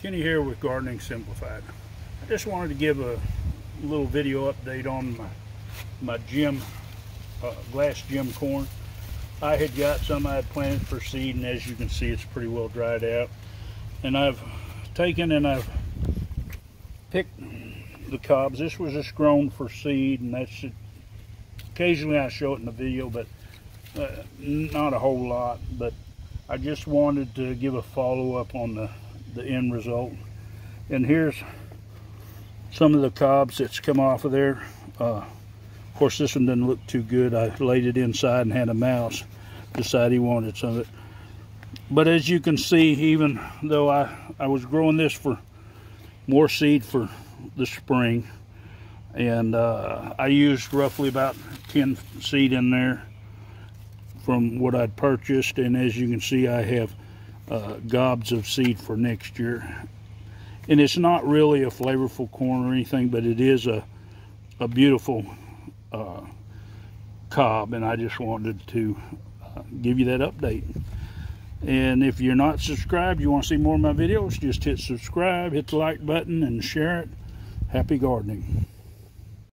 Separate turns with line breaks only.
Kenny here with Gardening Simplified. I just wanted to give a little video update on my, my gem, uh, glass gem corn. I had got some I had planted for seed and as you can see it's pretty well dried out. And I've taken and I've picked the cobs. This was just grown for seed and that's it. Occasionally I show it in the video but uh, not a whole lot. But I just wanted to give a follow up on the the end result. And here's some of the cobs that's come off of there. Uh, of course, this one didn't look too good. I laid it inside and had a mouse decide he wanted some of it. But as you can see, even though I, I was growing this for more seed for the spring, and uh, I used roughly about 10 seed in there from what I'd purchased. And as you can see, I have uh, gobs of seed for next year. And it's not really a flavorful corn or anything, but it is a, a beautiful uh, cob. And I just wanted to uh, give you that update. And if you're not subscribed, you want to see more of my videos, just hit subscribe, hit the like button, and share it. Happy gardening.